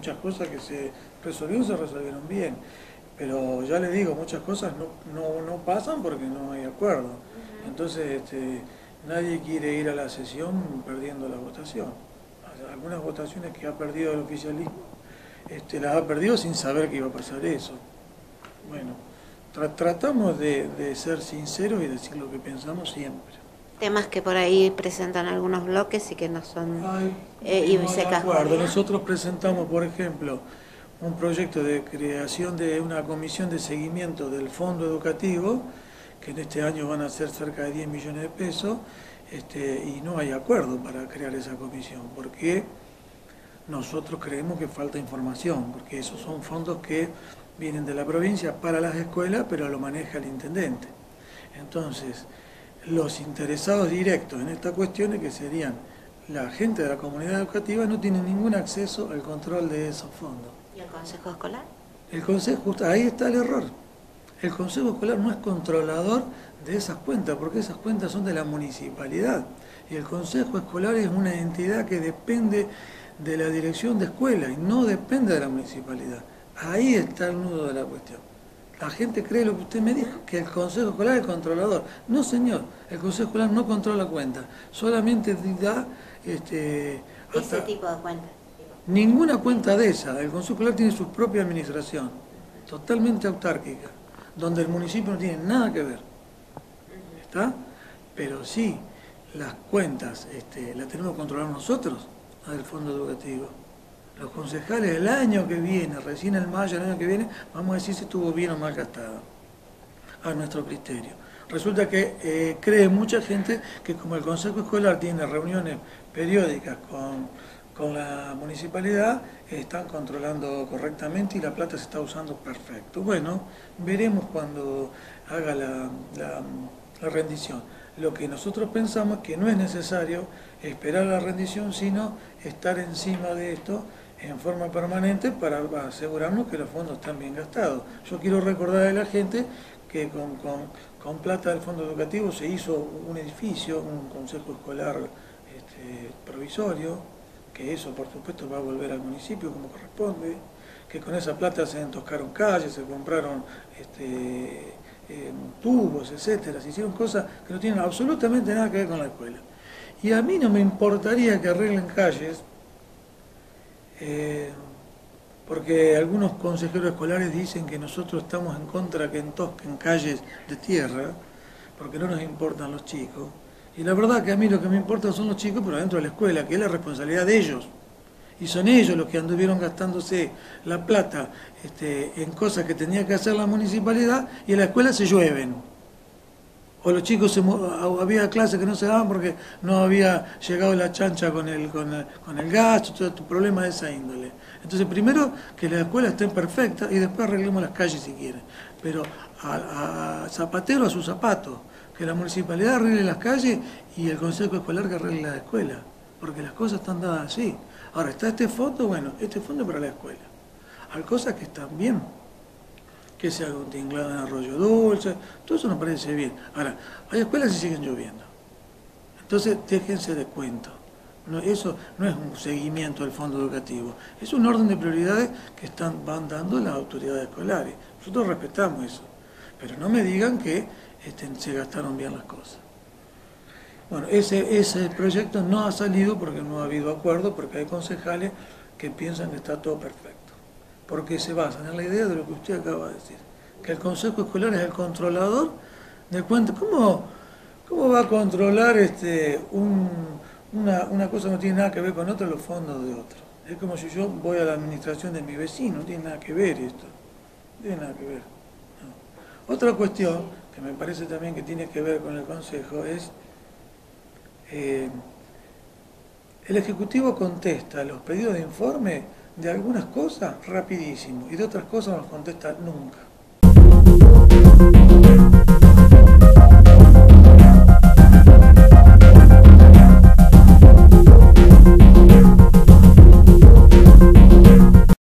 muchas cosas que se resolvieron, se resolvieron bien. Pero ya le digo, muchas cosas no, no, no pasan porque no hay acuerdo. Entonces, este, nadie quiere ir a la sesión perdiendo la votación. Algunas votaciones que ha perdido el oficialismo, este, las ha perdido sin saber que iba a pasar eso. Bueno, tratamos de, ser sinceros y decir lo que pensamos siempre. Temas que por ahí presentan algunos bloques y que no son eh, y se acuerdo. Nosotros presentamos, por ejemplo, un proyecto de creación de una comisión de seguimiento del fondo educativo, que en este año van a ser cerca de 10 millones de pesos, este, y no hay acuerdo para crear esa comisión, porque nosotros creemos que falta información, porque esos son fondos que vienen de la provincia para las escuelas, pero lo maneja el intendente. Entonces, los interesados directos en esta cuestión, que serían la gente de la comunidad educativa, no tienen ningún acceso al control de esos fondos. ¿Y el consejo escolar? El consejo, ahí está el error. El consejo escolar no es controlador de esas cuentas, porque esas cuentas son de la municipalidad. Y el consejo escolar es una entidad que depende de la dirección de escuela y no depende de la municipalidad. Ahí está el nudo de la cuestión. La gente cree lo que usted me dijo, que el Consejo Escolar es controlador. No, señor, el Consejo Escolar no controla cuentas, solamente da... Este, ¿Ese tipo de cuentas? Ninguna cuenta de esa. El Consejo Escolar tiene su propia administración, totalmente autárquica, donde el municipio no tiene nada que ver. ¿Está? Pero sí, las cuentas este, las tenemos que controlar nosotros, la del fondo educativo los concejales el año que viene, recién el mayo del año que viene, vamos a decir si estuvo bien o mal gastado, a nuestro criterio. Resulta que eh, cree mucha gente que como el Consejo Escolar tiene reuniones periódicas con, la municipalidad, están controlando correctamente y la plata se está usando perfecto. Bueno, veremos cuando haga la, la rendición. Lo que nosotros pensamos es que no es necesario esperar la rendición, sino estar encima de esto en forma permanente para asegurarnos que los fondos están bien gastados. Yo quiero recordar a la gente que con, plata del fondo educativo se hizo un edificio, un consejo escolar este, provisorio, que eso por supuesto va a volver al municipio como corresponde, que con esa plata se entoscaron calles, se compraron este, eh, tubos, etcétera, se hicieron cosas que no tienen absolutamente nada que ver con la escuela. Y a mí no me importaría que arreglen calles eh, porque algunos consejeros escolares dicen que nosotros estamos en contra que entosquen calles de tierra, porque no nos importan los chicos. Y la verdad que a mí lo que me importa son los chicos, pero dentro de la escuela, que es la responsabilidad de ellos. Y son ellos los que anduvieron gastándose la plata este, en cosas que tenía que hacer la municipalidad y en la escuela se llueven o los chicos se, había clases que no se daban porque no había llegado la chancha con el, con el, con el gas, todo tu problema de esa índole. Entonces, primero que la escuela esté perfecta y después arreglemos las calles si quieren. Pero a, zapatero a su zapato, que la municipalidad arregle las calles y el consejo escolar que arregle la escuela, porque las cosas están dadas así. Ahora, está este fondo, bueno, este fondo para la escuela. Hay cosas que están bien que se haga un tinglado en Arroyo Dulce, todo eso nos parece bien. Ahora, hay escuelas que siguen lloviendo. Entonces, déjense de cuento. eso no es un seguimiento del fondo educativo, es un orden de prioridades que están, van dando las autoridades escolares. Nosotros respetamos eso, pero no me digan que este, se gastaron bien las cosas. Bueno, ese, ese proyecto no ha salido porque no ha habido acuerdo, porque hay concejales que piensan que está todo perfecto porque se basan en la idea de lo que usted acaba de decir, que el Consejo Escolar es el controlador de cuentas. ¿Cómo, cómo va a controlar este, una, cosa que no tiene nada que ver con otra los fondos de otro? Es como si yo voy a la administración de mi vecino, no tiene nada que ver esto, no tiene nada que ver. Otra cuestión que me parece también que tiene que ver con el Consejo es... Eh, el Ejecutivo contesta los pedidos de informe de algunas cosas rapidísimo y de otras cosas no nos contesta nunca.